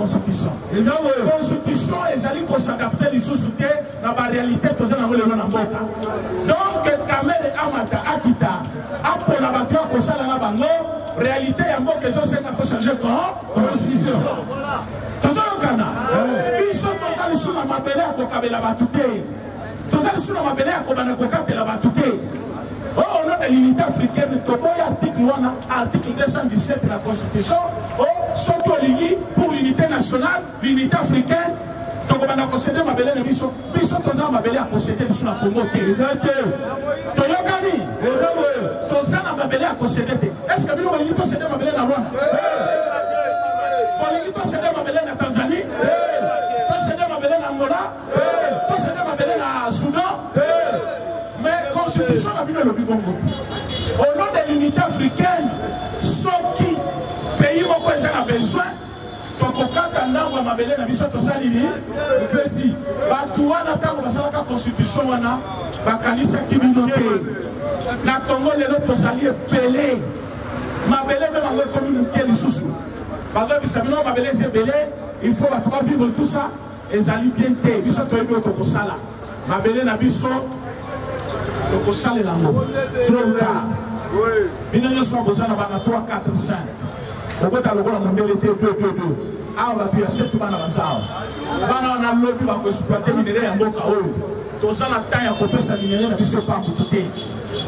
constitution eza boye constitution ezali kosadapte lisusu te na barealité toza nango lelo na mboka donc kamere amata akita apona bato ya kosala na bango réalité ya mboka ezosenga kochange constitution tozoyokana biso toza lisusu na mabele ya kokabela bato te toza lisusu na mabele ya kobanda kokatela bato te oyo na l'unité africaine toboyi article wana article 217 na constitution o oh, soki olingi pour l'unité nationale l'unité africaine tokobanda kosede mabele na biso biso toza na mabele ya kosede biso na congo te toyokani toza na mabele ya kosede te est ce que bino bolingi tosede mabele na rwanda bolingi tosede mabele na tanzanie tosede mabele na angola tosende mabele na soudan mais constitution na bino elobi bongo au nom de l'unité africaine soki pays moko eza na besoin tokokata ndambo ya mabele na biso tosali nini vesi bato wana ntango basalaka constitution wana bakanisaki bino te na kongo lelo tozali ebele mabele nde bango ekomi moke lisusu bazobisa bino mabele eza ebele il faut bato bavivre tout ça ezali bien te biso toyebi oyo tokosala mabele na biso tokosalela yango trop tard bino nyonso bakoza na bana 3 4 5 okota lokola mondele te pe pe pe awa bato ya setu bana baza awa bana wana lobi bakoexploite minere ya mboka oyo toza na temps ya kopesa minere na biso pa motu te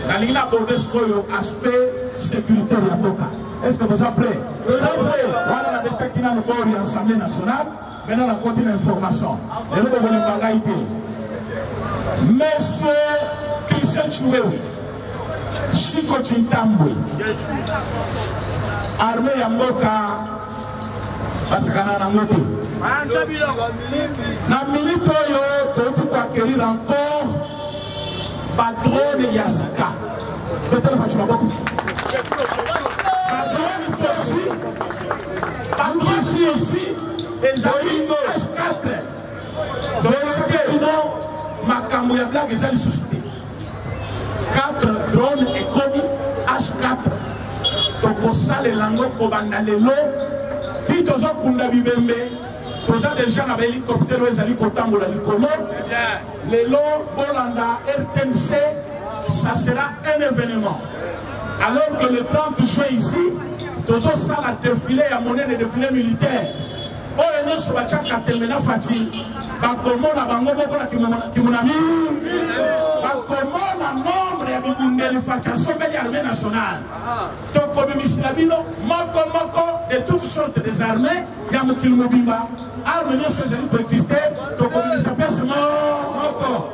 nalingi na borde sikoyo aspect sécuritaire ya mboka est ce que boza prêt wana nabetaki nano bord ya assemblée nationale Maintenant na koti na information. Lelo ko kolemba ngai te. Monsieur Christian Chiwewe. Chico Chintambwe. Armée ya mboka basakana nango te. Na minute oyo toyuti ko acquérir encore ba drone ya sika betala fashi maboko ba drone fashi ba drone fashi ezali h4 toyebisaki bino makambo ya blage eza lisusu te 4 drone ekomi h4 tokosalela yango kobanda lelo ti tozokunda bibembe toza deja na bahelikoptele oyo ezali kotambola likolo Lelo bolanda RTNC, ça sera un événement. Alors que le 30 juin ici, tozo sala défilé ya monene défilé militaire. Oyo nyonso batiaka tembe na Fatshi, bakomona bango moko na kimonami, bakomona nombre ya bibundeli Fatshi asombeli armée nationale. Tokobimisela bino moko moko de toutes sortes des armées ya mokili mobimba arme nyonso ezali koexiste tokobimisa mpe sima moko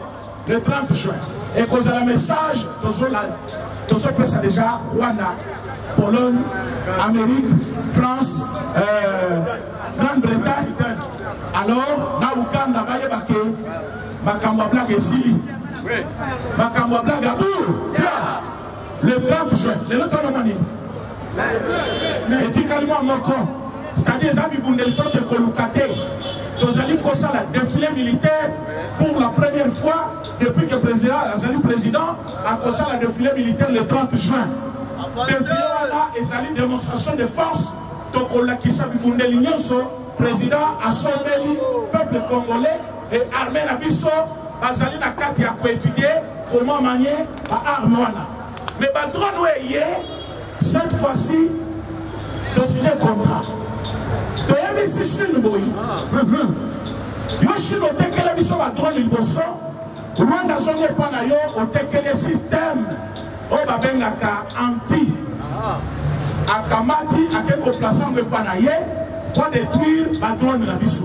le 30 juin ekozala message tozopesa deja rwanda pologne amérique france euh, grande bretagne alors na uganda bayeba ke makambo ya blage esili makambo ya blage abur Le 30 juin, lelo to loba nini? Etikali mwa moko, c'est-à-dire eza bibundeli to tokoluka te. Tozali kosala défilé militaire pour la première fois depuis que président azali président akosala défilé militaire le 30 juin. Défilé wana ezali démonstration de force tokolakisa bibundeli nyonso président asombeli peuple congolais Et armée na biso bazali na kati ya ko étudier comment manier ba armes wana. Mais ba drone oyo eye cette fois-ci tosigne contrat. Toyebisi Chine boyi. Yo Chine otekela biso ba drone liboso. Rwanda azongi epa na yo otekele système oyo babengaka anti akamati ake koplace yango epa na ye po détruire badrone na biso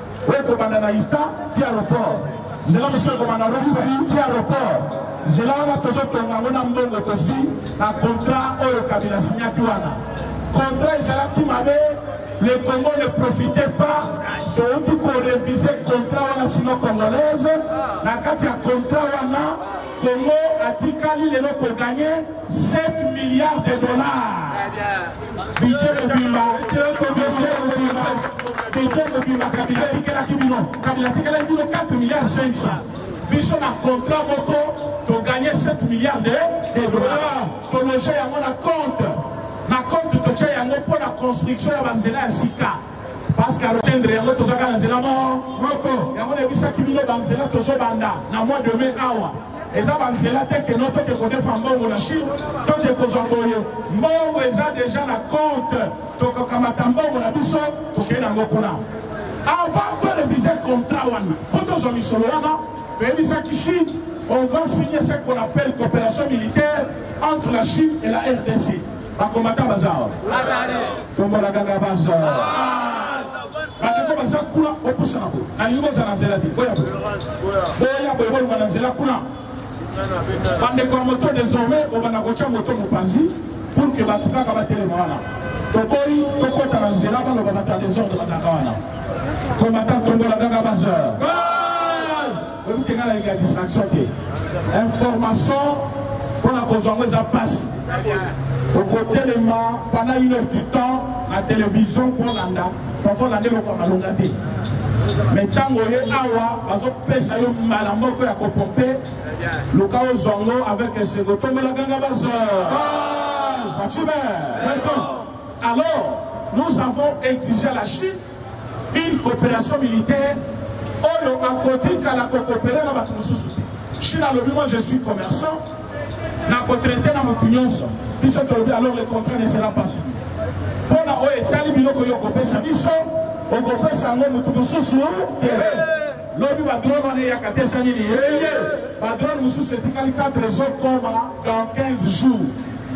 oyo ekobanda na ista ti aeroport nzela mosusu ekobanda rofi ti aeroport nzela wana tozotonga yango na mbongo tosi na contrat oyo kabila signaki wana contrat ezalaki mabe le congo ne profite pas touti korevise contrat wana sino congolaise na kati ya contrat wana Congo atikali lelo ko gagner 7 milliards de dollars. Budget mobimba, budget mobimba, budget mobimba Kabila atikelaki bino. Kabila atikelaki bino 4 milliards 500. biso na contrat moko toganye 7 milliards de, de dollars tologe yango na compte na compte totya yango mpo na construction ya banzela ya sika parce que atteindre yango toza kaka na nzela moko yango nayebisaki bino banzela tozobanda na mois de mai awa eza banzela te keno toke kodefa mbongo na chine toke kozwa boye mbongo eza deja na compte tokokamata mbongo na biso tokei nango kuna avant torevise contrat wana mpo tozwa misolo wana toyebisaki chine on va signer ce qu'on appelle coopération militaire entre la chine et la rdc Ba combattants baza awa. Bazali. Tombola ganga baza. Bandeko baza kuna bopusana bo. Nalingi bozala na nzela te. Boya boye. Boya boye bolonga na nzela kuna. Bandeko ya moto désormais bobanda kotya moto mopanzi pour que bato kaka batelema wana. Toboyi tokota na nzela baloba bato ya desordre bazalaka wana. Combattant tombola ganga baza. Bazali. Oyebi te ngai nalinga distraction te. Information mpo na kozwa yango eza mpasi. okotelema pendant une heure du temps na télévision kolanda parfois olanda eloko ya malonga te me ntango oye awa bazopesa yo mbala moko ya kopompe luka ozwa ngo avec esego tombolakanga bazo fatime alors nous avons exigé la chine une coopération militaire oyo akotikala kokopere na bato mosusu te chine alobi moi je suis commerçant nakotraite na motu nyonso biso tolobi alors le contrat ne sera pas sui mpo na oyo etali biloko yo okopesa biso okopesa yango motu mosusu te lobi badrone wana eyaka te esali nini eye badrone mosusu etikali 4 ezokoma dans 15 jours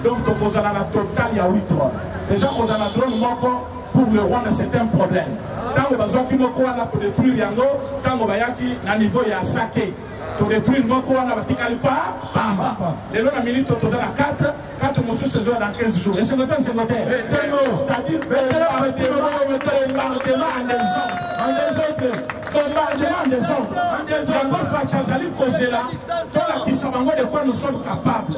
donc tokozala na total ya 8 drone deja kozala drone moko Pour le Rwanda c'est un problème. Tango bazwaki moko wana to détruire yango, tango bayaki na niveau ya Sake. To détruire moko wana batikali pa pamba. Lelo na minute toza na 4, 4 mosusu ezo na 15 jours. Est-ce que c'est secondaire? C'est bon. C'est-à-dire Betelo abatelo moko meto bombardement en désordre. En désordre. Bombardement en désordre. Yango Fatshi azali kozela tolakisa bango de quoi nous sommes capables.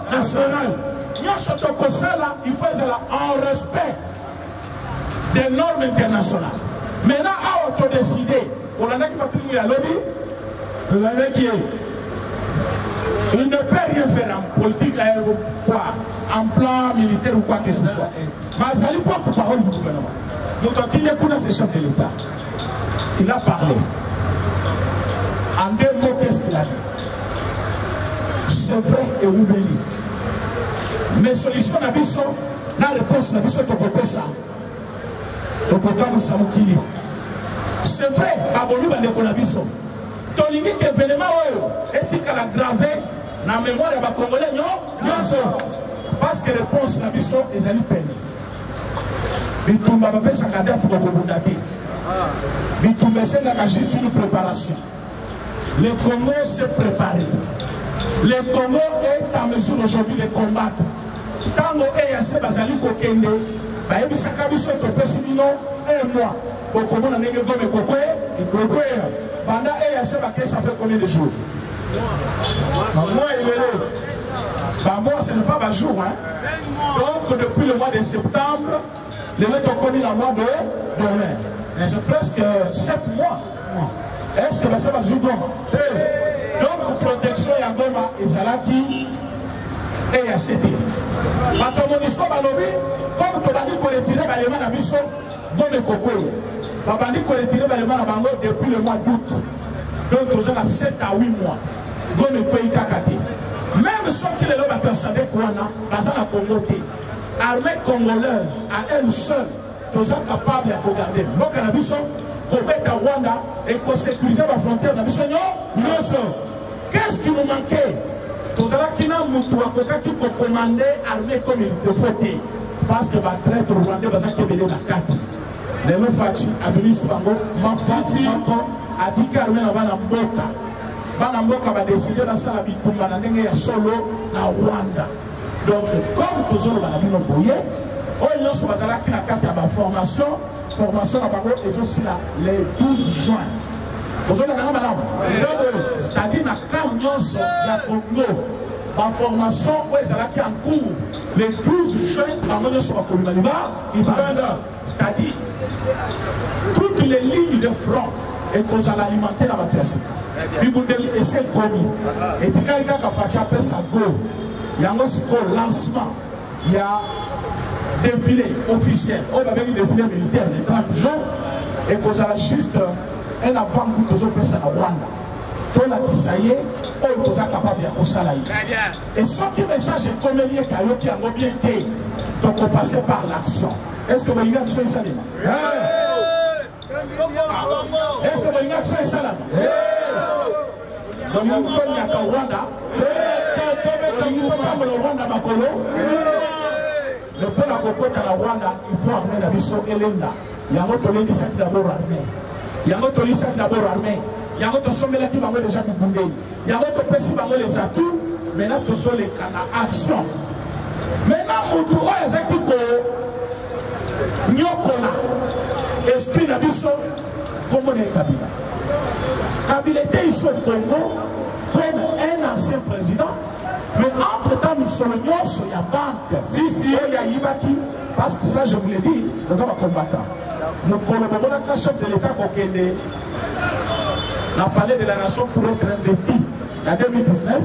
national nyonso tokosala il faut ezala en respect des normes internationales maintenant awa todeside olandaki batribu ya lobi tolandaki ye il ne peut rien faire en politique euh, quoi en plan militaire ou quoi que ce soit bazali propre parole du gouvernement moto atindi kuna se chef de l'état Il a parlé. En deux mots, qu'est-ce qu'il a dit C'est vrai et vous béni. Mais solution na biso, na réponse na biso tokopesa. Tokotambusa mokili. C'est vrai, baboni bandeko na biso. tolingi ke evenema oyo etikala grave na mémoire ya bacongolais nyonso parce que réponse na biso ezali pene bitumba bapesaka date bokobunda te bitumba esengaka juste une préparation le congo se préparer le congo est en mesure aujourd'hui de combattre ntango eyase bazali kokende bayebisaka biso topesi bino un mois bokomona ndenge gome kokwe ekokwea banda eyase bakei ça fait combien de jours bamwa ebele bamwa ce n'est pas bajour hein Donc depuis le mois de septembre, le lelo tokomi la mois de demain. Mais c'est presque 7 mois. Est-ce que basala bazwi goma te donc protection ya goma ezalaki e ya sete bato ya monisco balobi comme tobandi koretire balema na biso goma ekokwei babandi koretire balema na bango depuis le mois d'août donc toza na 7 à 8 mois Goma ekweyi kaka te. Meme soki lelo bato ya SADC wana baza na Congo te, armée congolaise à elle seule toza capable ya kogarde mboka na biso kobeta Rwanda et kosécuriser bafrontière na biso nyonso. Qu'est-ce qui nous manquait? tozalaki na motu akokaki kokomande armée comme il le faut te parce que batraitre rwandais bazaki ebele na kati lelo faci abimisi bango mafasi moko atika armée na bana mboka bana mboka ba décider na sala bitumba na ndenge ya solo na Rwanda donc comme tozoloba na bino boye oyo nyonso bazalaki na kati ya baformation formation na bango ezosila le 12 juin ozolelanga malamu c'est-à-dire na camp nyonso ya congo baformation oyo ezalaki en cours le 12 juin bango nyonso bakolima liba libanda C'est-à-dire, toutes les lignes de front ekozala alimente na bato ya sika bibundeli esi ekomi etikali kaka faci apesa go yango sikoyo lancement ya défilé officiel oyo babengi défilé militaire le 30 juin ekozala juste un avant goût tozopesa na rwanda tolakisa ye oyo toza capable ya kosala ye Et soki message ekomeli ye kayoki yango bien te toko passer par l'action est ce que bolingi action esalema est ce que bolingi action esalama bolingi tonyaka rwanda totambola rwanda makolo Mais pour la kokota na Rwanda, il faut armée na biso elenda. Yango tolendisaki d'abord armée. Yango tolisaki d'abord armée. Yango tosombelaki bango déjà bibundeli. Yango topesi bango les atouts. Maintenant tozoleka na action. Maintenant motu oyo azaki ko nyokola esprit na biso kombo na ye Kabila. Kabila était ici au Congo comme un ancien président Mais entre temps, misolo nyonso ya banque si, si. oyo ayibaki parce que ça je vous l'ai dit naza bacombattant mokolo bomonaka chef de l'état kokende na palais de la nation pour être investi na 2019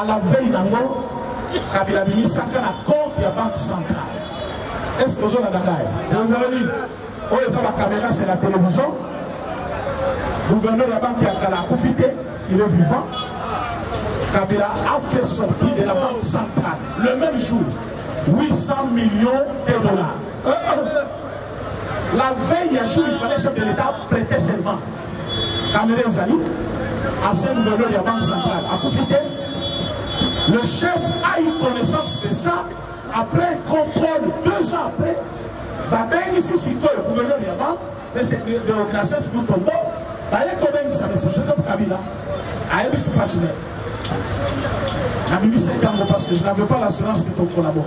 à la veille nango kabila bimisaka na compte ya banque centrale est ce que ozolanda ngai ozali oh, la caméra, c'est la télévision gouverneur de la Banque, a la profité, il est vivant kabila a fait sortir de la banque centrale le même jour 800 millions de dollars euh, euh. La veille, à jour, il fallait chef de l'État prêter serment. Caméra Zali, à ce gouvernement il y a Banque Centrale. A profiter, le chef a eu connaissance de ça. Après contrôle, deux ans après, babengisi sikoyo gouverneur ya banque deogratias lutombo baye kobengisa biso joseph kabila ayebisi fatiner nabimisaki yango parce que je n'avais pas l'assurance que tokolabo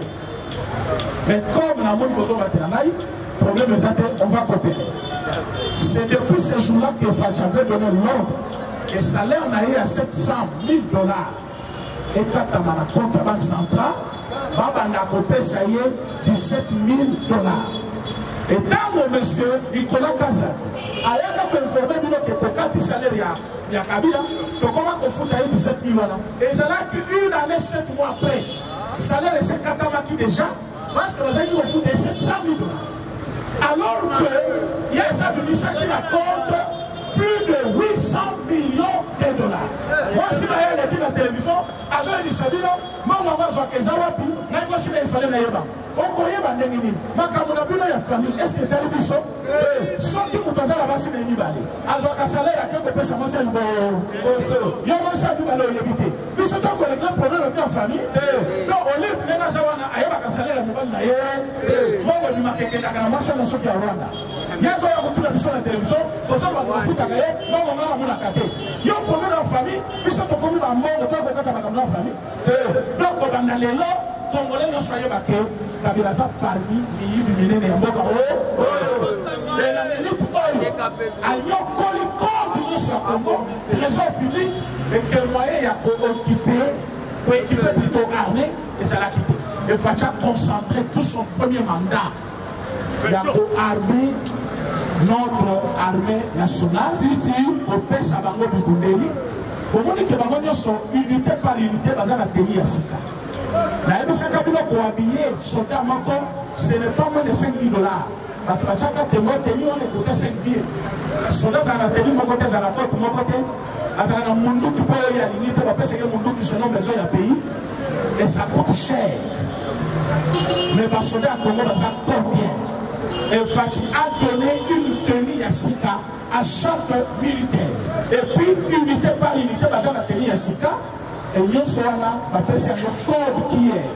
mais comme namoni kozobatela ngai problème eza te on va coopérer c'est depuis ce jour là que fatch avait donné l'ordre esalaire na ye ya 700 000 dollars ekatama na compte ya banque centrale babanda kopesa ye 17 000 dollars etango monsieur nicolas kaza ayaka koinforme bino ke tokati salaire ya ya kabila tokoma kofuta ye 17 000 wana ezalaki une année 7 mois après salaire esekatamaki déjà Parce que bazalaki kofuta 700 000 dollars. Alors que Yesu abimisaki na compte plus de 800 millions de dollars. Mwasi na ye aleki na televizio azoyebisa bino mbongo yango azwaka eza wapi ngai mwasi na efale nayeba okoyeba ndenge nini makambo na bino ya famille eske etali biso soki moto aza na basi na ye mibale azwaka salere ake kopesa mwasi ya liboyo yo mwasi ya mibale oyebi te biso to koregle problème ya bien famille to olive ndenge aza wana ayebaka salaire ya mobali na ye mbongo ebimaka ekendaka na mwasi ya mosuki ya rwanda ye azoya kotuna biso na televizio tozoloba tokofutaka ye mbongo ngai namonaka te yo problème ya famille biso tokomi bambongo to kokata makambo na famille donc kobanda lelo congolais nyonso ayeba te kabila aza parmi miyibi minene ya mboka oyo ela minute oyo ayokoli kontu nyonso ya kongo Tresor public e temoigner ya ko occuper ko équiper plutôt armée ezalaki te. Et Fatshi a concentré tout son premier mandat ya ko armer notre armée nationale kopesa bango bibundeli omoni ke bango nyonso unité par unité baza na teni ya sika nayebisaka bino koabiye soda moko ce n'est pas moins de 5000 dollars bato batiaka tembo teni wana ekote senkire soda azala na teni moko te azala na kote moko te azala na munduki mpo oyo alingi te bapeseke munduki selon besoin ya pays et ça coûte cher mais basoda ya congo baza combien et fati a donné une tenue ya sika à chaque militaire et puis unité par unité baza na tenue ya sika Et nionso wana bapesi yango code qui est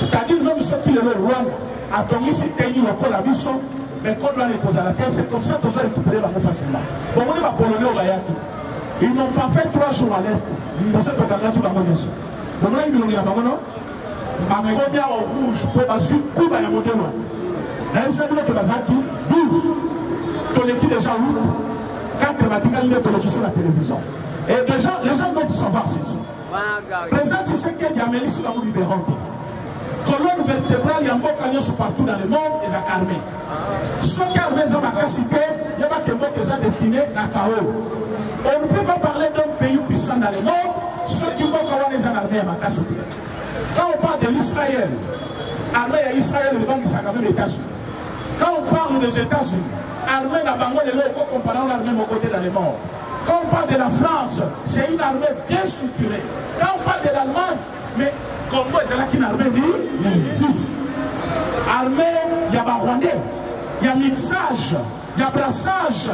c'est-à-dire même soki lelo rwanda atongisi pays lokola biso mais code wana ekozala te c'est comme ça tozo récupérer bango facilement bomoni bapolonais oyo bayaki ils n'ont pas fait trois jours à l'est tozo tokangaki bango nyonso bomonaki bilongi na bango no Bakomi awa rouge mpo bazwi kuba ya modelo. Nayebisa bino ke bazalaki 12 toleki deja 8 4 batikali nde tolekisi na television et deja les gens doivent savoir ceci président tshisekedi amelisi bango biberon te colonne vertébrale ya mboka nyonso partout dans le monde ezaka armée Soki arme eza makasi te, yeba ke mboka eza destine na kao. On ne peut pas parler d'un pays puissant dans le monde soki mboka wana eza na arme ya makasi te. Quand on parle de l'Israël, arme ya Israël ebangisaka meme États-Unis. Quand on parle des États-Unis, arme na bango lelo oko comparant na arme moko te dans le monde. Quand on parle de la France, c'est une armée bien structurée. Quand on parle de l'Allemagne, Mais Congo ezalaki na armée nini? Sisi. Armée ya ba Rwandais, ya mixage, ya brassage.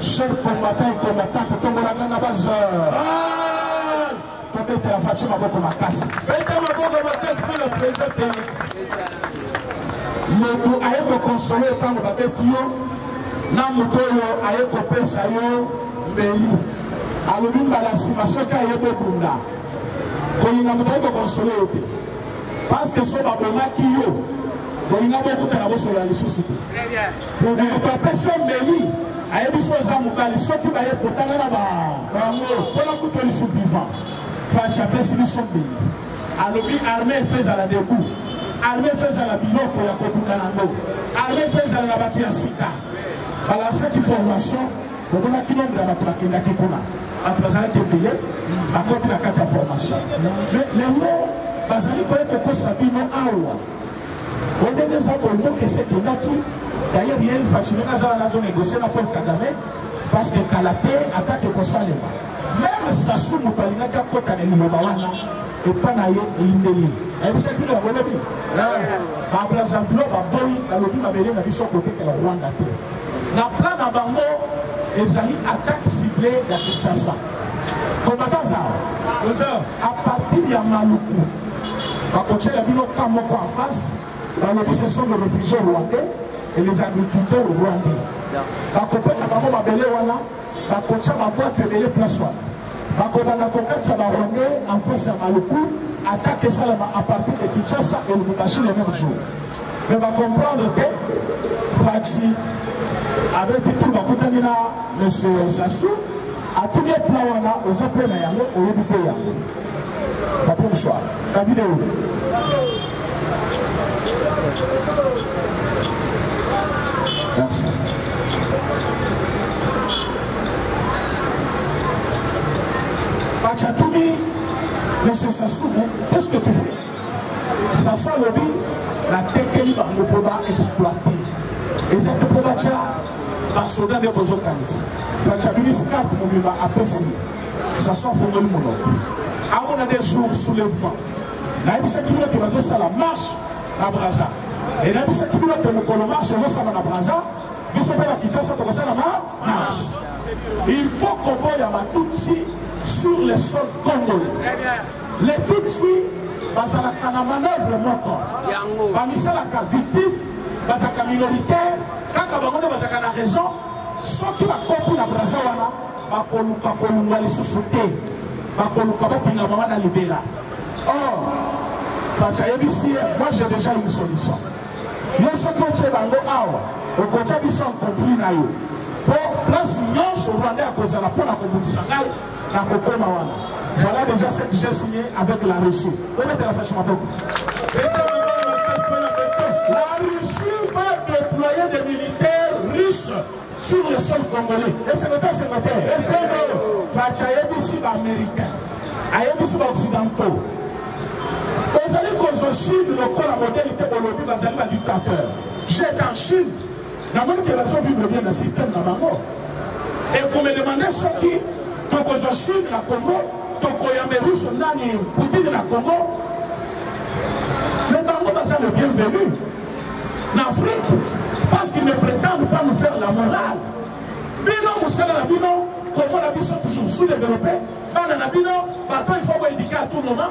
Cher combattant et combattante, tombolaka na base. Ah! Tobeta ya Fatshi maboko makasi. Beta maboko makasi pour le président Félix. Moto aye kokonsole ntango babeti yo na moto oyo aye kopesa yo mbeli alobi mbala nsima soki aye bobunda kolinga moto ayiko konsole yo te parceke so babomaki yo bolinga bokutana bosola lisusu te moto apesi yo mbeli ayebisi oza mobali soki baye kotanga na bango mpona kuto lisu vivant faci apesi biso mbeli alobi arme efe ezala debu arme efe ezala biloko ya kobunda na yango arme efe ezala na bato ya sika balasaki formation omonaki nombre ya bato bakendaki kuna bato bazalaki ebele bakoti na kati ya formation lelo bazali koye kokosa bino awa obenge eza boyboke ese ekendaki dayere ye infactime azala nazo negocie na paul kagame parce que kala te atake kosalema meme sasu moto alingaki akota na liloba wana epa na ye eyindeli ayebisaki na bolobi babrazaviloba boyi balobi mabele na biso kotekela rwanda te Na plan na bango ezali attaque ciblee ya Kinshasa. Combattants awa a partir ya Maluku bakotiela bino camp moko en face balobi ce sont les réfugiés rwandais et les agriculteurs rwandais bakopesa bango mabele wana bakotya babwate ebele place wana bakobanda kokatisa barwandais en face ya maluku atake esalama à partir de kinshasa et lubumbashi le même jour Mais ba comprendre que Fatshi avec tout le bakutani na monsieur Sassou à tous les plans wana oza pe na yango oyebi pe yango. Ba pour choix. La vidéo. Fatshi a tout dit, monsieur Sassou, qu'est-ce que tu fais sasa alobi natekeli bango mpo ba exploite eza te mpo batya basoda nde bozokanisa faci abimisi karte mobimba apesi sasa afungoli monoko amona de jour soulèvement nayebisaki bino ke bazosala marche na braza e nayebisaki bino ke mokolo marche ezosala na braza biso mpe na kinshasa tokosala ma marche il faut koboya batutsi sur le sol congolais Les Tutsi bazalaka na manœuvre moko, bamisalaka victime, bazalaka minoritaire, kaka bango nde bazalaka na raison. Soki bakopi na Brazza wana bakoluka kolunga lisusu te, bakoluka batinga mama na libela. Or Fatshi ayebisi ye, moi j'ai déjà une solution. Yo soki otye bango awa okotya biso en conflit na yo mpo place nyonso rwanda akozala mpo na kobundisa ngai Na kokoma wana. Voilà déjà ce que j'ai signé avec la Russie. On est à la façon maboko. La Russie va déployer des militaires russes sur le sol congolais. Et c'est le temps, c'est le temps. Et c'est le Fatcha Yebisi, l'Américain. Ayebisi, l'Occidentaux. ozali kozwa chine lokola modele te bolobi bazali badictateur jete en chine Na moni que bazo vivre bien na système na bango. Et vous me demandez soki tokozwa Chine na Congo, tokoyambe russe nani Poutine na Congo. Mais bango baza le bienvenu. Na Afrique, parce qu'ils ne prétendent pas nous faire la morale. Bino musala na bino, Congo na biso toujours sous-développé, bana na bino, bato il faut boéduquer à tout moment.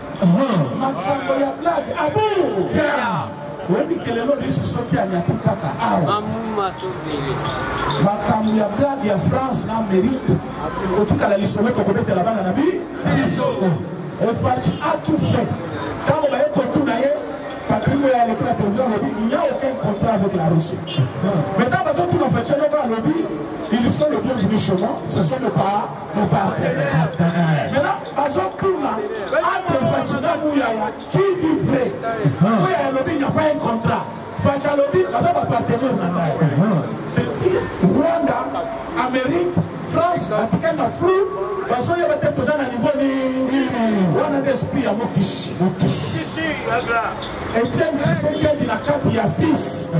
makambo ya blague abu oyebi kelelo lisu soki anyati kaka awa makambo ya blague ya france na amerike otikala lisolo ekokobetela bana na biso ofaci atufe ntango baye kotuna ye patrimo ya leki na président alobi il n'y a aucun contrat avec la russie maintenant bazotuna faci aloko alobi ils sont le bienvenu chez moi ce sont le pas Nos partenaires. Maintenant, bazotuna entre Fatshi na Muyaya, qui du vrai Muyaya alobi il n'y a pas un contrat. Fatshi alobi baza ba partenaires na ngai. C'est pire. Rwanda, Amérique, France batikali na flou bazoyeba te toza na niveau nini wana nde esprit ya mokishi Etienne Tshisekedi na kati ya fils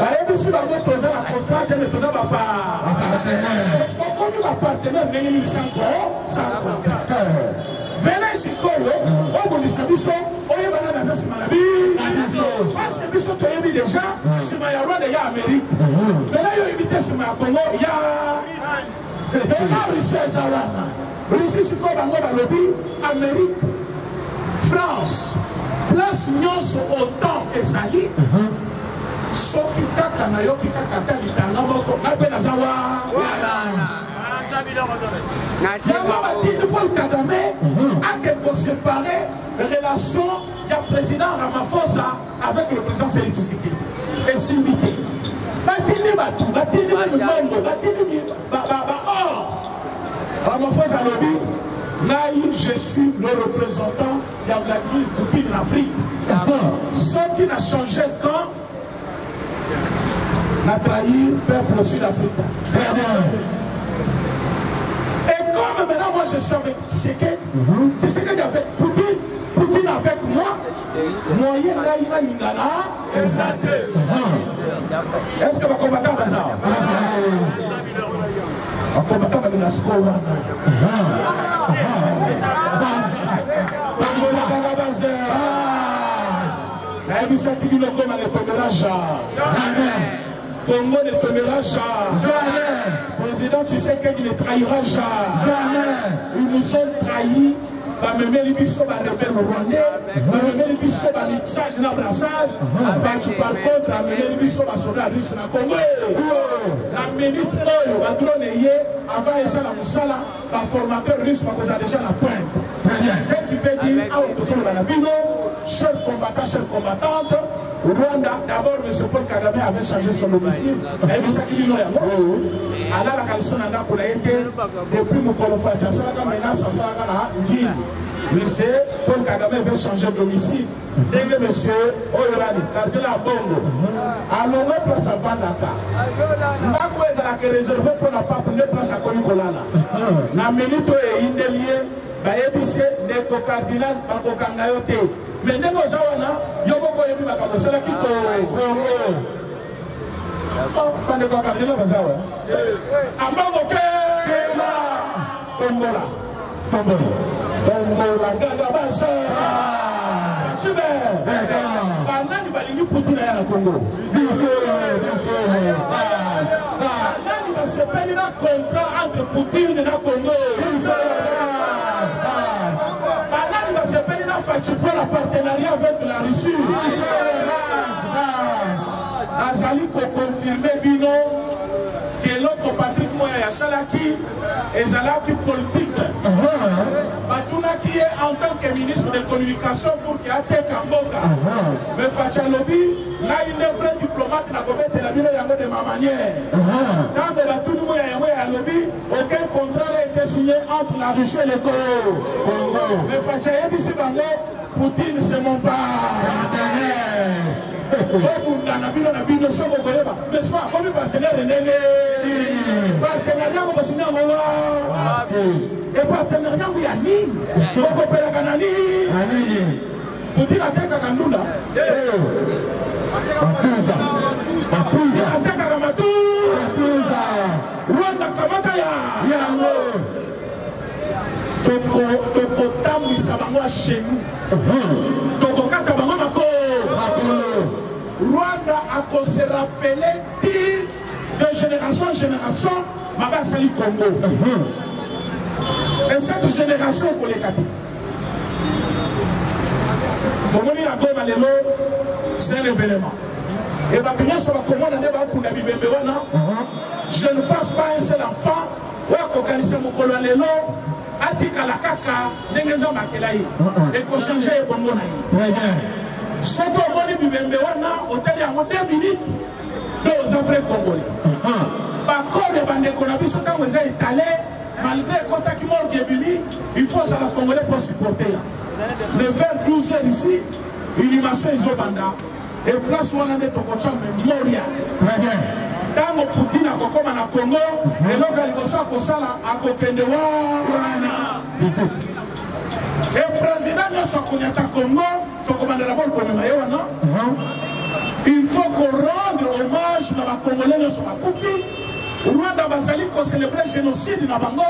bayebisi bango toza na contrat te me toza bapa okomi bapartenaire ndenge nini sans contrat vena sikoyo obundisa biso oyebana naza nsima na biso parceke biso toyebi deja nsima ya rwanda ya amerike mena yo oyebi te nsima ya kongo ya ena russia eza wana Russie sikoyo bango balobi Amerique, France, place nyonso otan ezali soki kaka nayoki kaka ata litanga moko ngai mpe naza wana yango batindi paul kagame ake kosepare relation ya président ramafosa avec le président Félix Tshisekedi esimbi te batindi bato batindi mibembo batindi baor ramaphosa alobi ngai je suis le représentant ya vladimir poutine na afrique soki na change camp na trahir peuple sud africain et comme maintenant moi je suis avec Tshisekedi mhm. Tshisekedi avec Poutine Poutine avec moi Moyen ngai na lingana eza te. Est ce que ba combattant baza? Ba combattant ba na score wana. Ba combattant ba baza. Na ebisa kibino koma le pomerage. Amen. Congo ne t'aimera jamais. Président Tshisekedi ne trahira jamais. Ils nous ont trahis. bamemeli biso barebele rwandais bamemeli biso bamixage na brassage afaci par contre amemeli biso basoda russe na congo na minute oyo badrone eye avant esala mosala ba formateur russe bakozala deja na pointe ce qui fait dire awa tozoloba na bino chef combattant chef combattante rwanda d'abord monsieur paul kagame avait changé son domicile ayebisaki bino yango alalaka liso na ndako na ye te depuis mokolo faci asalaka menace asalaka na njini monsieur paul kagame avait changé domicile ndenge monsieur oyo nani cardinal abongo alongwe place avandaka ndako ezalaka reserve mpo na pape nde place akomi kolala na minute oyo eyindeli ye bayebisi ye ndeko cardinal bakokanga yo te me ndenge oza wana yo moko oyebi makambo osalaki kobongo bandeko ya cardinal baza wa ambongo ke Tombola, tombola, tombola, gaga basa. Chibe, gaga. Banani balingi Poutine ya na Congo? Biso, biso, bas, bas. Banani basepeli na contrat entre Poutine na Congo? Biso, bas, bas. Banani basepeli na Fatshi mpo na partenariat avec la Russie? Biso, bas, bas. Nazali koconfirme bino que eloko Patrick Moya asalaki ezalaki politike batunaki ye en tant que ministre de communication pour ke ateka mboka mais faci alobi ngai nde vrai diplomate nakobetela bino yango de ma manière ntango batuni ngo ya yango alobi aucun contrat na été signé entre la russie et le congo mais faci ayebisi bango poutine c'est mon partenaire obunda na bino na bino soko koyeba N'est-ce pas? Komi partenaire ndenge partenariat moko sinya ngo wapi? Et partenariat ngo ya nini? Moko pelaka na nini? Na nini? Putin atekaka ndunda. Eh. Matunza. Matunza. Atekaka matu. Matunza. Rwanda kamata ya. Yango. Toko toko tambisa bango chez nous. Toko Rwanda ako se rappeler tii de generation en generation mabe asali Congo. Et cette generation ekoleka te. Bomoni na Goma lelo c'est un événement. Et bato nyonso bakomona nde bakunda bibembe wana. Je ne pense pas un seul enfant oyo akokanisa mokolo ya lelo Atikala kaka ndenge Nzambe akela ye. Eko changer ebongo na ye. Très bien. Soki omoni bibembe wana otali yango 2 minutes nde oza vrai congolais. Bakolo ya bandeko na biso ntango eza etale malgré ekotaki morgue ebimi il faut ozala congolais mpo supporter ya. Le 20 12 heures ici, inhumation ezobanda Et place wana nde tokotia memoria. Très bien. Tango Poutine akokoma na Congo, mhm. eloko ya liboso akosala akokende wana. Visite. Et président nyonso akonyata Congo, tokobanda d'abord komema ye wana. Mhm. Il faut ko rendre hommage na ba Congolais nyonso bakufi. Rwanda bazali ko célébrer génocide na bango.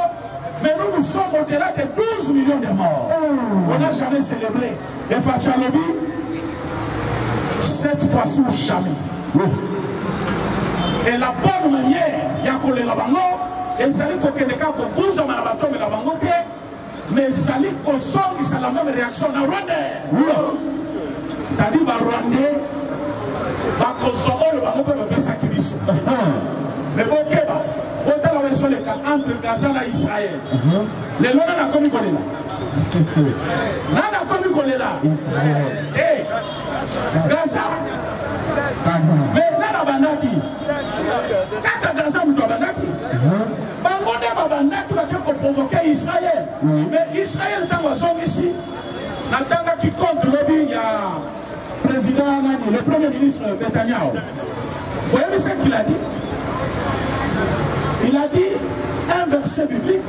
Mais nous nous sommes au-delà de 12 millions de morts. Oh. On n'a jamais célébré. Et Fatshi alobi cette fois-ci ou jamais. Oui. Et la bonne manière ya kolela bango ezali kokende kaka kobuzama na batome na bango te mais ezali kozongisa la même réaction na rwandais c'est-à-dire barwandais bakozwa oyo bango mpe bapesaki biso mais bokeba botala oyo esoleka entre gaza na israel lelo nde nakomi kolela nani akomi kolela te gaza me nani abandaki kaka gaza moto abandaki bango nde babandaki bake koprovoke israel me israel ntango azongisi natangaki compte lobi ya président Anani, le premier ministre Netanyahu. Vous voyez ce qu'il a dit Il a dit un verset biblique.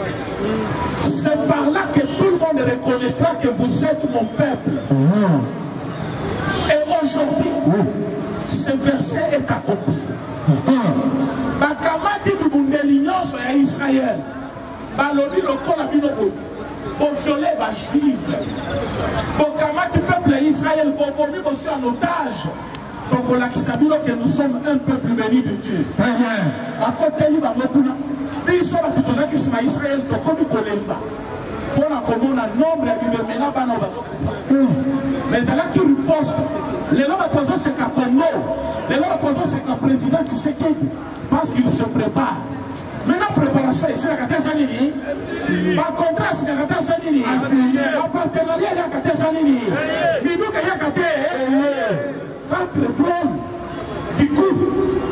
C'est par là que tout le monde reconnaîtra que vous êtes mon peuple. Mm. Et aujourd'hui, mm. ce verset est accompli. Bakamati Bubundeli à Israël. balobi lokola bino boyi boviole bajuive bokamati peuple ya israel bobomi bosui en otage tokolakisa bino ke nous sommes un peuple béni de dieu bakoteli bango kuna biso bato tozalaki nsima ya israel tokomi kolemba mpo na komona nombre ya bibemela bana oyo bazokufa me ezalaki riposte lelo bato bazoseka congo lelo bato bazoseka président tshisekedi parce qu'il se prépare maintenant préparation esilaka te eza nini bacontra esilaka te eza nini bapartenariat eyaka te eza nini miduka eyaka te quatre trone diku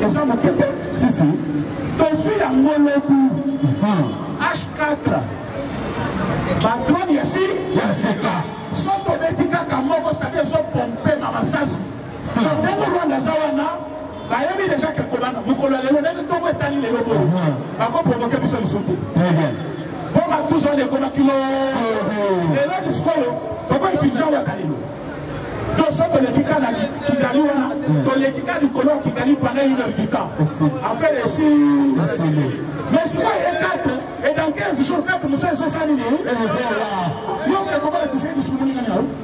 eza moke te sisi tozwi yango lobu h4 batrone ya si ya sika so tobeti kaka moko sadi ezopompe na masasi ndenge rwanda aza wana bayebi deja ke kobanda mokolo ya lelo ndenge ntongo etali lelo boye mhm. bakoprovoke biso liso te mpo batus wana ekomaki lo mhm. lelo lisikoyo tokoitilise wata lelo tosa toleki ka na kigali wana mhm. toleki ka likolo ya kigali pendant une heure du temps affaire esi mais sikoyo e 4 et dans 15 jours 4 mosusu ezosali nini yoke ekobala tisekilisumuninganiao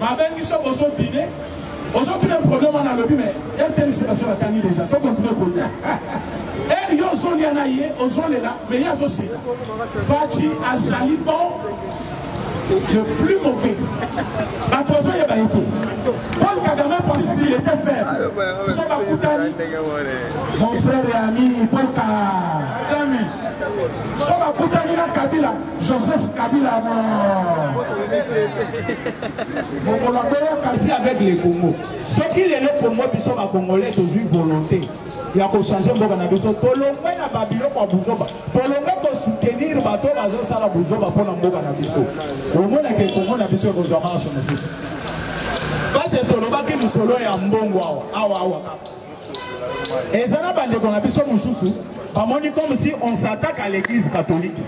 Mabengi so bozo dine ozo tuna problème wana alobi mais rtl sikasi batangi déjà to continue kolia ere yo ozolia na ye ozolela mais ye azosela faci azali bon le plus mauvais bato bazoyeba ye te paul kagame pensait qu'il était faible so bakutani mon frère et ami paul kagame so bakutani na kabila Joseph Kabila mort. Mokolo abolo kasi avec le Congo. Soki lelo Congo biso ba Congolais tozui volonté ya kochange mboka na biso tolongwe na babiloko ya buzoba tolongwe kosoutenir bato oyo bazosala buzoba mpo na mboka na biso omonaka ekongo na biso ekozwa marche mosusu base tolobaki lisolo ya mbongo awa awa awa eza na bandeko na biso mosusu bamoni comme si on s'attaque à l'église catholique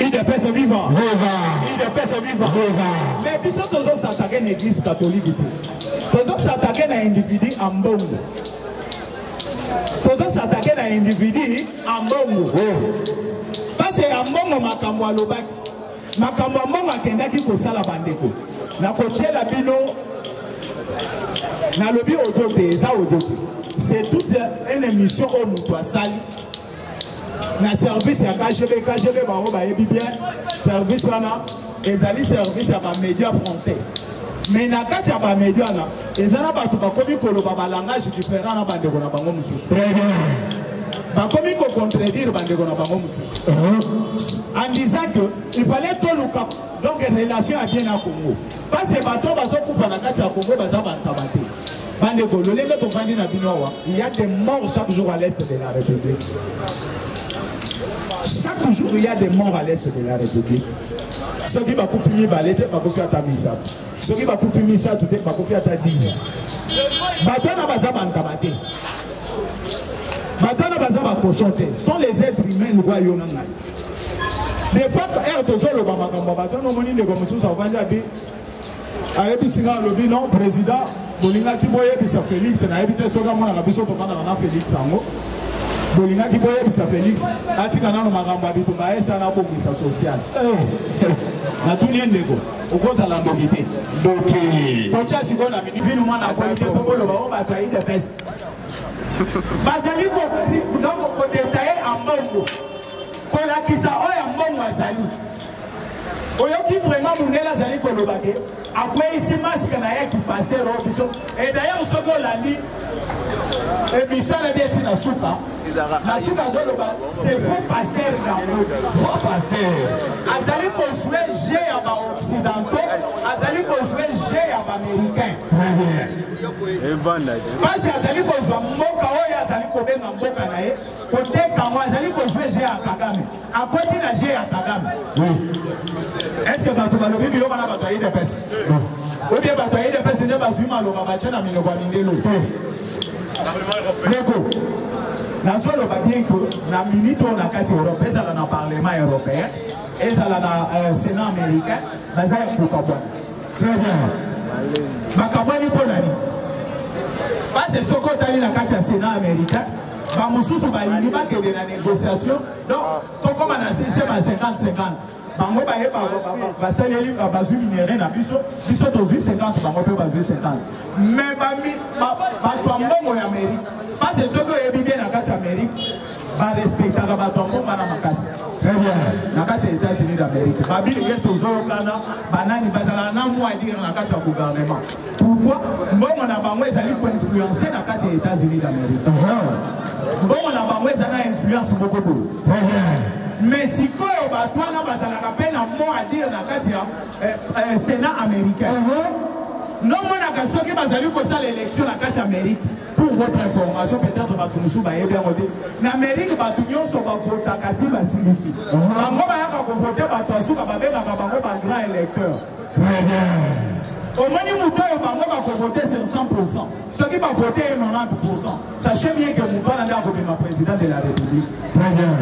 idps vivant idps vivant mais biso tozo s'attaque na église catholique te tozo s'attaque na individu ya mbongo tozo s'attaque na individu ya mbongo pasi ya mbongo makambo alobaki makambo ya mbongo akendaki kosala bandeko na kotyela bino nalobi audio te eza audio te c'est toute une émission oyo moto asali na service ya kgb kgb bango bayebi bien service wana ezali service ya bamédia français mais na kati ya bamedia na eza na bato bakomi koloba balangage différent na bandeko na bango mosusu bakomi kocontredire bandeko na bango mosusu uh-huh. en disant que il fallait toluka donc relation ya bien na congo parce que bato oyo bazokufa na kati ya congo baza bantaba te bandeko lolenge tofandi na bino awa il y a des morts chaque jour à l'est de la république chaque jour il y a des morts à l'est de la république soki bakufi mibale te bakufi ata misato soki bakufi misato te bakufi ata 10 bato wana baza bantaba te bato wana baza bacochon te sont les êtres humains lokwa yo na ngai de fact ere tozoloba makambo ya bato wana omoni ndeko mosusu avandi abi ayebisi nga alobi non président bolingaki boyebisa félix nayebi te soki amonaka biso tofandaka na félix yango bolingaki boyebisa félix atika nano makambo ya bitumba esa nabongisa social eh. natuni ye ndeko okozala ndoki te totya sikoyo na minivinu mwana akoli te mpo boloba o bato ya idps bazali kodetaye ambongo kolakisa oyo ambongo azali oyoki vraiment mundele azali koloba ke akweyisi masque na ye kipaster oyo biso e d'ailleurs soki olandi emission na bie ti na suka na suka azoloba c'est faux paster nango faux paster azali kojoue jeu ya baoccidentaux azali kojoue jeu ya baaméricain basi azali kozwa mboka oyo azali kobenga mboka na ye koteka yango azali kojoue jeu ya kagame akoti na jeu ya kagame est ce que bato balobi biloko na bato ya idps obie bato ya idps nde bazwi maloba batye na minoko ya mindelo te ndeko nazoloba bien que na minute oyo na kati europe ezala na parlement européen ezala na euh, sénat américain baza ya kokabwana très bien bakabwani mpo na nini base soki otali na kati ya sénat américain bamosusu balingi bakende na négociation donc tokóma na système ya 50 50 bango baye basaleli bazwi minere na biso biso tozwi 50 bango mpe bazwi 50 mais bato ya mbongo ya amérique parce soki oyebi bien na kati ya amérique barespectaka bato ya mbongo wana makasi très bien na kati ya états-unis d'amérique babili ye tozoyokana banani bazalaka na mwa dire na kati ya gouvernement Pourquoi mbongo na bango ezali ko influencer na kati ya États-Unis d'Amérique. Uh-huh. Mbongo na bango ezali na influence moko boye. mais sikoyo bato wana bazalaka mpe na mot à dire na kati ya eh, eh, sénat américain uh-huh. nomonaka soki bazali kosala élection na kati ya amérique pour votre information peut-être bato mosusu bayebi yango te na amérique bato nyonso bavotaka ti basilisi uh-huh. bango bayaka kovote bato ya suka babengaka bango bagrand électeur Très bien. omoni moto oyo bango bakovote sur 100 soki bavote ye 90 sache bien ke moto wana nde akobima président de la république très bien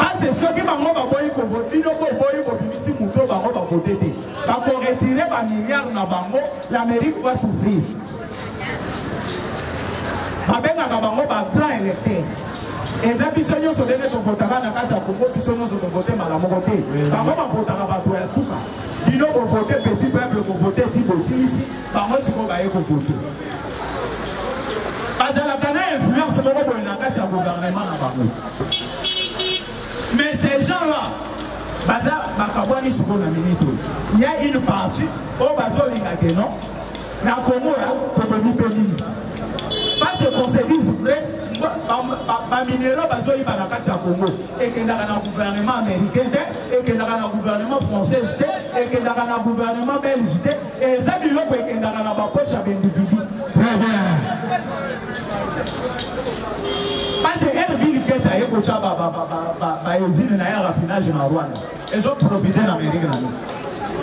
ase soki bango baboyi kovote bino boboyi bobimisi moto oyo bango bavote te bakoretire bamilliard na bango l'amérique va souffrir babengaka bango ba grand électeur eza biso nyonso ndenge tovotaka na kati ya kongo biso nyonso tovote mbala moko te bango bavotaka bato ya suka bino bovote petit peuple bovote ti bosilisi bango sikoyo baye kovote bazalaka na influence moko boye na kati ya gouvernement na bango mais ces gens là baza bakabwani sikoyo na minute oyo ya une partie oyo bazolinga te non Na Congo ya tobomi pe nini? Parce que qu'on se dise vrai, ba minerais bazoyiba na kati ya Congo ekendaka na gouvernement américain te, ekendaka na gouvernement français te, ekendaka na gouvernement belge te, eza biloko ekendaka na bapoche ya baindividu. Très bien. Parce que Erbil Keta ekotya ba ba ba ba ba ezini na ya raffinage na Rwanda. ezo profite na amerike na bino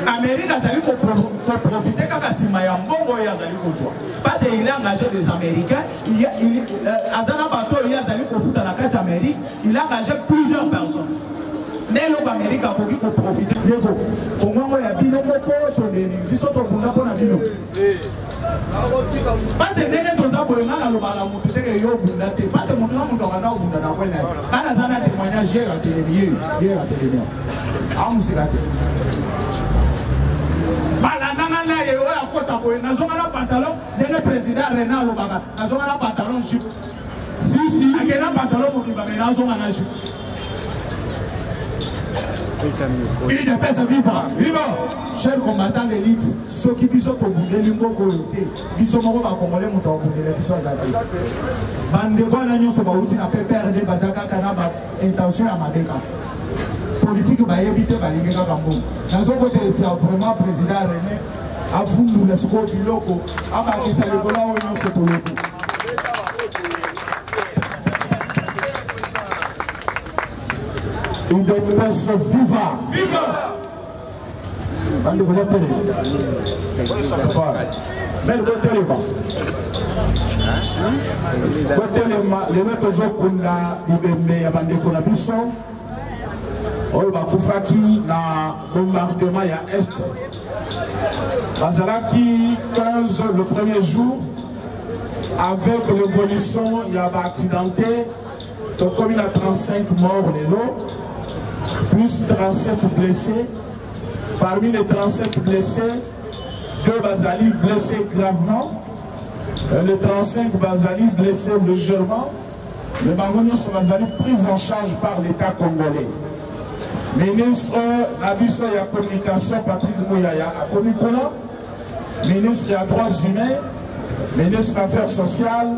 amerike azali koprofite kaka nsima ya mbongo oyo azali kozwa parce il engage des américains euh, aza na bato oyo ye azali kofuta na kati amerike il engage plusieurs personnes nde eloko amerike akoki koprofite ndeko kongo yango ya bino moko tondeni biso tobunda mpo na bino pase ndenge toza boye nga naloba na motu teke yo obunda te pase motu na motu akanda obunda na kwena nga naza na témoignage ye atelemi ye ye atelemi amusika te balandanga na ye oyo akota boye nazonga na pantalon ndenge président rena alobaka nazonga na pantalon jupe sisi akenda pantalon mobimba me nazonga na jupe udps viva viva cher combattant l'élite soki biso tobundeli mboka oyo te biso moko bakongole moto akobundela biso aza te bandeko wana nyonso bauti na pprd baza kaka na baintention ya mabe kaka politike bayebi te balingi kaka mbongo nazokotelesa vraiment président rené avundula sikoyo biloko abakisa likolo oyo nyonso tolobi Independence viva! Viva! Ande kuna tele. Mère ko tele ba. Ko tele ma le meko zo kunda bibembe ya bande kuna biso. Oyo bakufaki na bombardement ya Est. Bazalaki 15 le premier jour Avec l'évolution ya ba accidentés, tokomi na 35 morts lelo, plus 37 blessés. Parmi les 37 blessés, deux bazali blessés gravement, euh, les 35 bazali blessés légèrement, les bango nyonso bazali pris en charge par l'État congolais. Ministre na biso ya communication Patrick Muyaya akomi kuna ministre ya droits humains ministre affaires sociales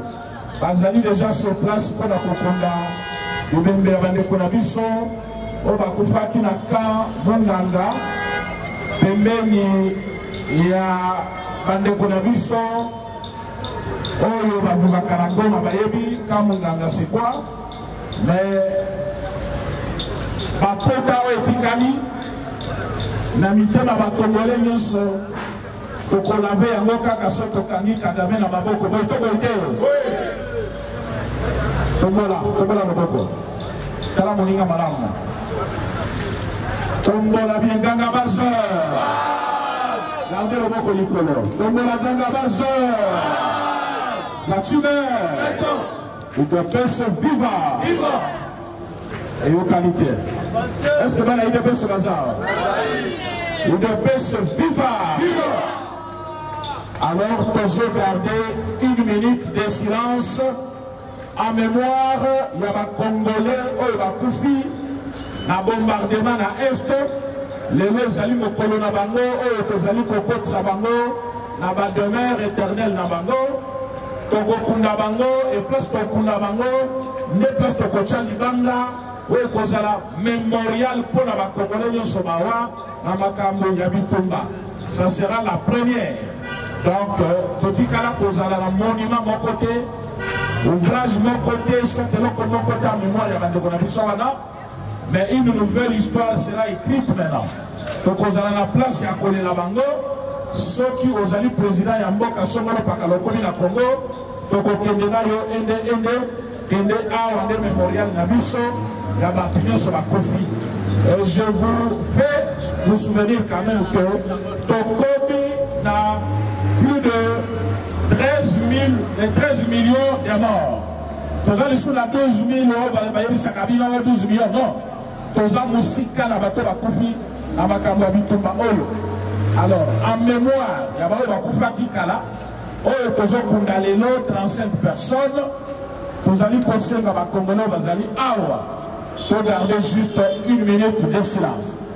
bazali déjà sur place mpo na kokunda bibembe ya bandeko na biso oyo bakufaki na camp monganga pembeni ya bandeko na biso oyo bavimaka na goma bayebi camp monganga sikwa mais bapota oyo etikali na mitema bakongole nyonso tokolave yango kaka so tokangi kagame na maboko boye to boye te tombola tombola loboko tala moninga malamu tombola bien ganga bazo lande loboko likolo tombola ganga bazo la tumeur udps viva viva eyokani te est ce que bana udps baza udps viva viva alors tozo garder une minute de silence en mémoire ya bacongolais oyo bakufi na bombardement na est lelo ezali mokolo na bango oyo tozali kokotisa bango na bademeure éternel na bango tokokunda bango e place tokunda bango nde place tokotya libanga oyo ekozala memorial mpo na bakongole nyonso bawa na makambo ya bitumba ça sera la première donc euh, totikala kozala na monima moko te ouvrage moko te soki eloko moko te ya memoire ya bandeko na biso wana Mais une nouvelle histoire sera écrite maintenant. tokozala na place ya kolela bango soki ozali président ya mboka songolo paka lokomi na congo tokokende na yo ende ende kende awa nde mémorial na biso ya bato nyonso bakufi euh, je vous fais vous souvenir quand même que tokomi na plus de 13, 000, 13 millions de morts toza lisusu na 12 mil oyo bato bayebisaka bino 12 mil non toza mosika na bato bakufi na makambo ya bitumba oyo alors en mémoire ya baoyo bakufaki kala oyo tozokunda lelo 35 personnes tozali kosenga bakongolo bazali awa togarde juste une minute de silence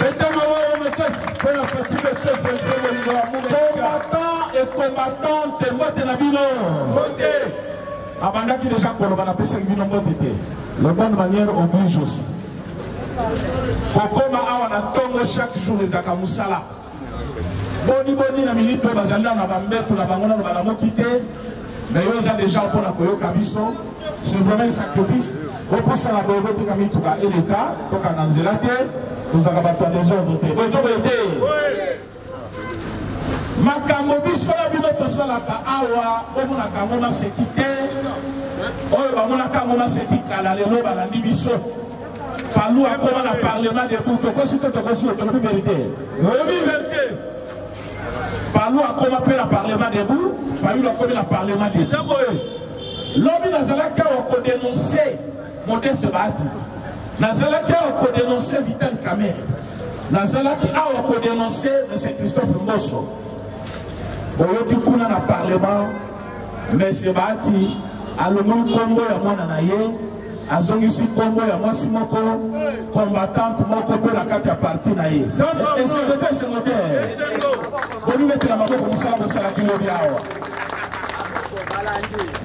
Betama wao makasi mpo na Fatshi Bekese Nsebenga combattant et combattante mbote na bino mbote abandaki deja koloba napesaki bino mbote te le bonne manière oblige aussi kokoma awa na ntongo chaque jour ezalaka mosala boni boni na minute oyo bazali na ba mbeto na bango nano balamuki te mais yo oza deja mpona koyoka biso c'est vraiment sacrifice opusana boye botika mituka eleka tokanga nzela te tozalaka bato ya desordre te boye to boye te makambo biso na bino tosalaka awa omonaka yango maseki te oyo bamonaka yango maseki kala lelo balandi biso Palu akoma na parlement de tout tokosi to tokosi tolobi verite lobi verite Palu akoma mpe na parlement debout Fayulu akomi na parlement debout lobi nazalaki awa kodenonse Modeste Bahati nazalaki awa kodenonse Vital Kamerhe nazalaki awa kodenonse M. Christophe Mboso oyoki kuna na parlement Monsieur Bahati alongoli kombo ya mwana na ye azongisi kombo ya mwasi moko combattante moko mpe na kati ya parti na ye esengo te esengo te bomibetela maboko mosala bosalaki lobi awa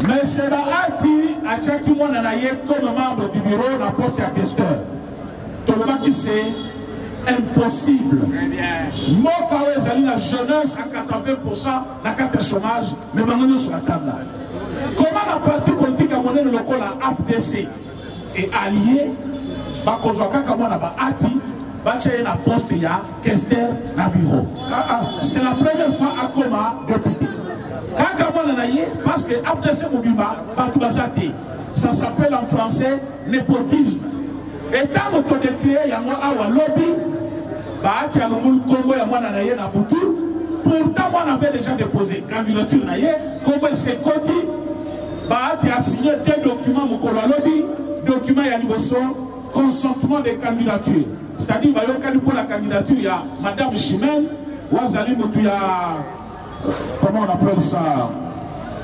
Monsieur Bahati atiaki mwana na ye comme membre du bureau na poste ya questeur tolobaki se impossible mboka oyo ezali na jeunesse à 80 na kati ya chômage me bango nyonso batanda koma na parti politike ya monene lokola afdc e allie bakozwa kaka mwana baati batya ye na poste ya kester na bureau ah, ah. c'est la première fois akoma député kaka mwana na ye parce que afdc mobimba bato baza te ça s'appelle en français Nepotisme et tango to decree yango awa lobi baati alungulu kombo ya mwana na ye na butu pourtant mwana avait déjà déposé candidature na ye kombo esekoti baati asigne te document mokolo alobi document ya liboso consentement de candidature c'est-à-dire bayokani mpo na candidature ya madame chimene wazali motu ya comment on appelle ça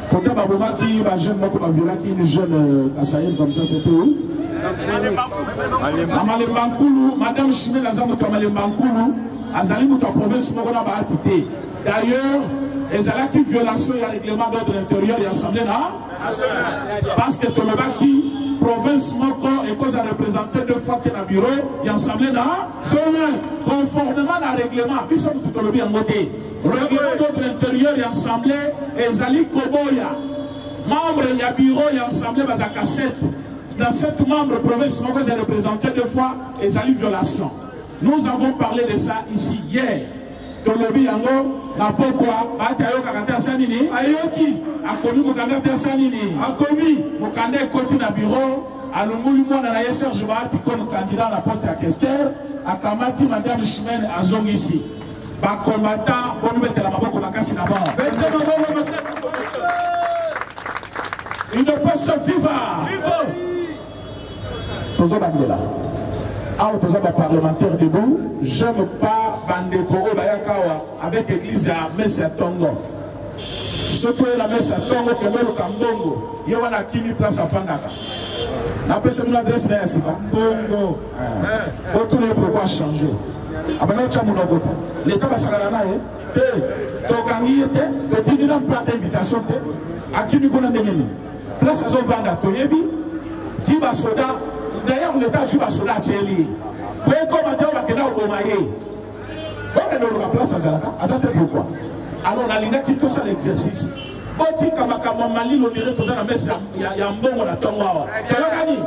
Côté Babomaki, bah, jeune moko baviolaki une jeune euh, Kasaïm comme ça, c'était où na malemba nkulu madame chimel aza moto ya malemba nkulu azali moto ya province moko na baati te d'ailleurs ezalaki violation ya règlement d'ordre intérieur ya assemblée na parce que tolobaki province moko ekozala représente deux fois te na bureau ya assemblée na conformément na règlement biso motu tolobi yango te Règlement d'ordre intérieur ya assemblée ezali koboya membre ya bureau ya assemblée bazalaka 7 na 7 membre province moko eza représente deux fois ezali violation nous avons parlé de ça ici hier tolobi yango na pokwa baati ayokaka te asa nini ayoki akomi mokanda te asa nini akomi mokanda ekoti na biro alongoli mwana na ye serge baati comme candidat na poste ya kester akamati madame chimene azongisi Ba combattants, bon metela maboko makasi na bord. Bete maboko makasi. Une poste viva. Viva. Tozo bandela. awa toza baparlementaire debout j'aime pas bandeko oyo bayaka awa avec église ya mese ya tongo soki oye na mese ya tongo kende oluka mbongo ye wana akimi place afandaka napesa bino adresse na ya sika mbongo otuna ye pourkoi change abanda otya monoko te leta basakana na ye te tokangi ye te totindi na mplata invitation te akimi kuna ndenge nini place azovanda toyebi ti basoda d'ailleurs leta azwi basoda atyeli ye po ekoma te oyo bakenda koboma ye okende oloka place azalaka aza te pourquoi alors nalingaki tosala exercice botika makambo ya malilo dire toza na mesa ya mbongo na ntongo awa toyokani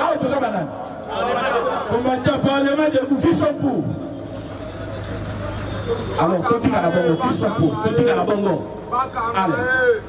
awa toza banani combattant parlement de kukisopu alors totika na bongo kisopu totika na bongo ale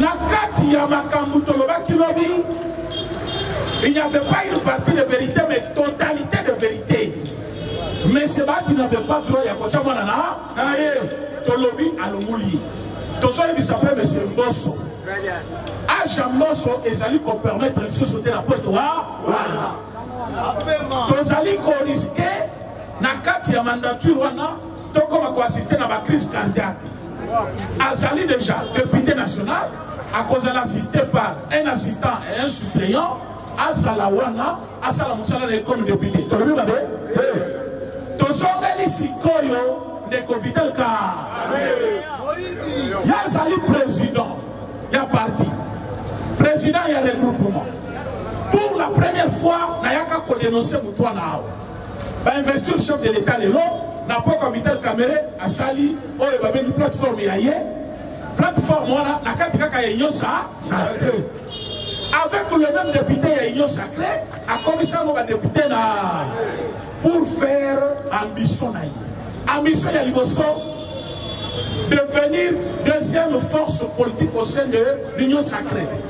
Na kati ya makambo tolobaki lobi, il n'y avait pas une partie de vérité, mais totalité de vérité. Mais ce bati n'avait pas droit ya kocha mwana na na ye tolobi alongoli tozoyebisa mpe mese mboso age mboso ezali kopermettre lisusu te na poste wa wana tozali koriske na kati ya mandature wana tokoma ko assister na ba crise cardiaque azali déjà député national akozala assisté par un assistant et un suppléant azala wana asala mosala na ye comme député tolobi mabe tozongeli sikoyo ndeko vital ka ye azali président ya parti président ya regroupement pour la première fois nayaka kodenonse motu wana awa Ba investir chef de l'Etat lelo na poko Vital Kamerhe asali oyo babengi plateforme ya ye plateforme wana na kati kaka ya union sacré avec le même député ya union sacré akomisa yango badepute na pour faire ambition na ye ambition ya liboso devenir deuxième force politique au sein de l'union sacrée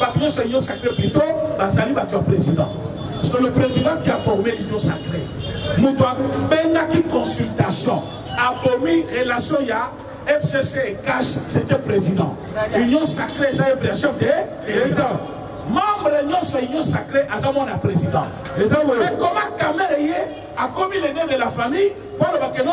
Bato nyonso ya Union Sacrée plutôt bazali bato ya président. C'est le président qui a formé l'Union Sacrée. Moto abengaki consultation, abomi relation ya FCC et Cash, c'était président. Union Sacrée eza œuvre ya chef de l'État. Membre nyonso ya Union Sacrée aza mwana président. Mais comment Kamere ye akomi l'aîné de la famille mpo alobake non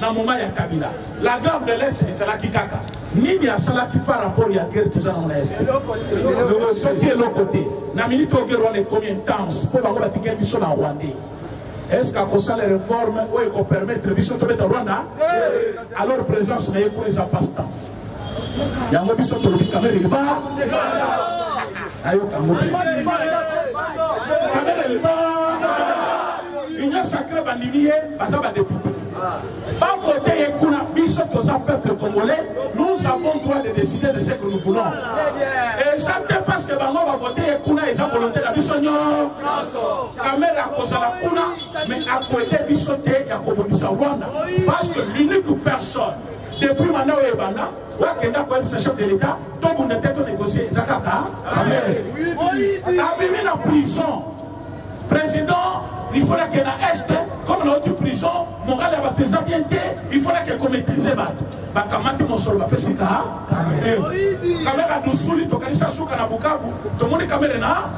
na moma ya kabila la gare de l'est ezalaki kaka nini asalaki par rapport ya guerre toza nango na est soki eloko te na minute oyo guerre wana ekomi intense mpo bango batikeli biso na rwandais est ce que akosala reforme oyo ekopermettre biso tobeta rwanda alors présence na ye kuna eza passe temps yango biso tolobi kamere liba ayoka yango mpe kamere liba union sacre bandimi ye baza badepute bavote ye kuna biso toza peuple congolais nous avons droit de décider de ce que nous voulons eza te parce que bango bavote ye kuna eza volonté na biso nyonso kamere akozala kuna mais akoede biso te ya kobomisa rwanda parce que l'unique personne Depuis mandat oyo ebanda, wakenda koyebisa chef de l'État, tobunda te tonégocier eza kaka kamere. Abimi na prison. Président, il faut la na est, comme l'autre prison, moral ya bato eza bien te, il faut la ke komaîtriser bato. bakamati mosolo bapesi ka kamere kamere adusuli tokanisa suka na bukavu tomoni kamere na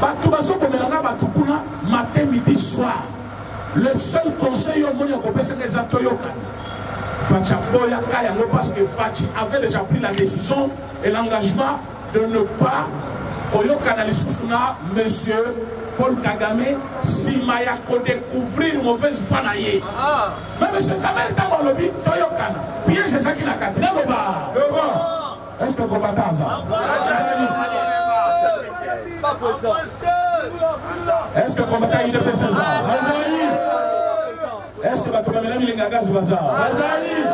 bato bazobomela nga bato kuna matin midi soir le seul conseil yo omoni akopesaka eza toyokana faci aboyaka yango parce que faci avait déjà pris la décision et l'engagement de ne pas koyokana lisusu na monsieur paul kagame nsima ya kodécouvrir mauvaise foi na ye me monsieur kamere ntango alobi toyokana piège ezaki na kati naloba Est-ce que combattant aza? Est-ce que combattant il est passé ça? Bazali. Est-ce que bato bamela milinga ya gazi baza? Bazali.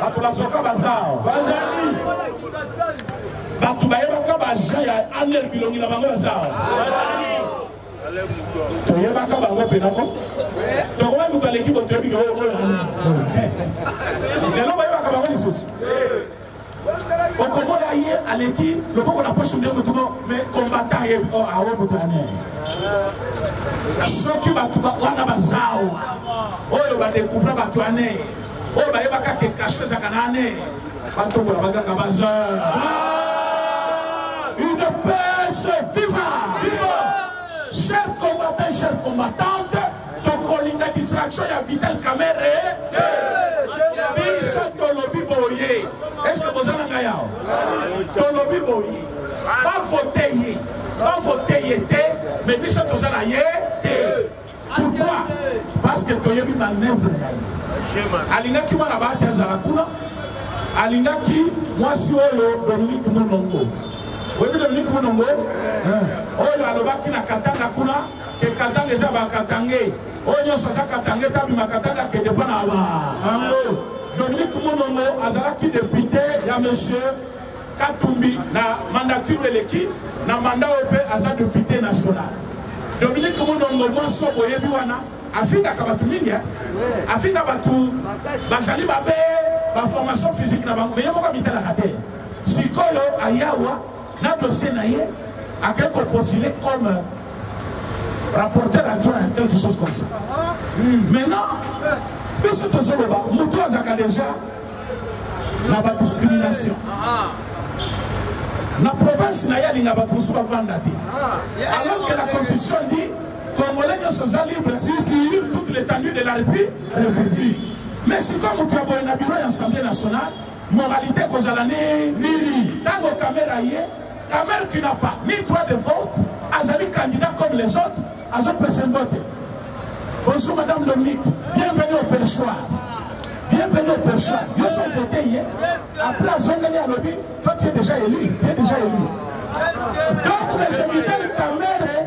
Bato bazoka baza? Bazali. Bato bayebaka baja ya aner bilongi na bango baza? Bazali. toyebaka bango mpe nako tokoba moto aleki botoyebi oyo oyo lelo bayebaka bango lisusu okomona ye aleki loboko na poso nde motuno me kombata ye o oh, aobutane ah, soki bato wana bazawa oyo badekouvra bato ane oyo bayebaka ke kasho ezaka na ane batombola baganga baza une pese viva viva cher combattant cher combattant tokolinga distraction ya vital kamere biso tolobi boye eske boza na ngai awa tolobi boye bavote ye bavote ye te mais biso toza na ye te pourquoi parce que toyebi manœuvre na ye alingaki mwana baati azala kuna alingaki mwasi oyo dominique monongo oyebi dominique monongo oyo alobaki na katanga kuna ke katanga eza ba katange oyo nyonso aza katange tabima katanga akende mpo na ba yango dominique monongo azalaki depute ya monsieur katumbi na mandature eleki na manda oyo mpe aza depute national dominique monongo monso boyebi wana afingaka bato mingi eh? afinga bato bazali babe baformation physique na bango meye moko mitalaka te sikoyo ayawa Na dossier na ye, akei ko postuler comme rapporteur adjoint, quelque chose comme ça. Maintenant, biso tozoloba motu azalaka déjà na badiscrimination na province na ye alinga bato mosusu bavanda te alors que la constitution dit congolais nyonso oza libre sur toute l'étendue de la république mais sikoyo moto ya boye na biro ya assemblée nationale Moralite ekozala ni nini tango Kamerhe aye? Kamerhe qui n'a pas ni droit de vote azali candidat comme les autres azo pesa mbote. Bonjour madame Dominique, bienvenue au perchoir. Bienvenue au perchoir. Yo so vote ye après azongeli alobi toi tu es déjà élu, tu es déjà élu. Donc les invités de Kamerhe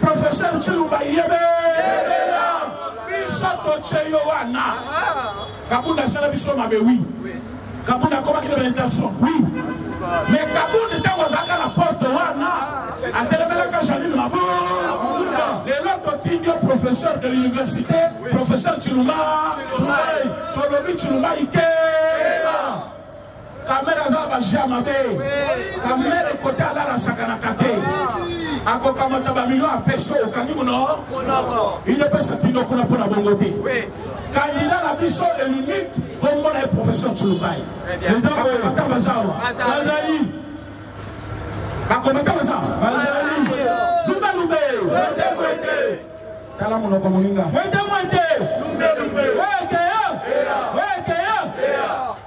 Professeur Chiluba Yebe biso totye yo wana Kabunda asala biso mabe oui Kabunda akomaki na baintervention oui mais Kabunda ntango azalaka na poste wana atelemelaka Janine Mabu lelo totindi yo professeur de l'université professeur Chilumba tolobi Chilumba ike Kamere aza na ba jeu ya mabe. Kamere kote alala asakanaka te. Akokamata ba millions apesa okangi monoko. Il epesa tino kuna mpo na bongo te. Candidat na biso elimique kombo na ye professeur Tshilukai. Bakomata baza awa. Bazali. Bakomata baza awa. Bazali. Lumbe lumbe. Wete wete. Tala monoko moninga. Wete wete. Lumbe lumbe. Wete.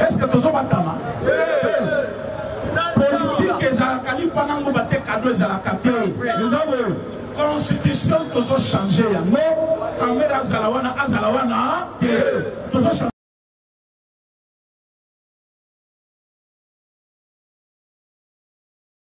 Est-ce que tozo batama? Politique ezalaka lipa nango bate cadeau ezalaka te. Constitution tozo changer yango. Kamera azala wana azala wana te. Tozo changer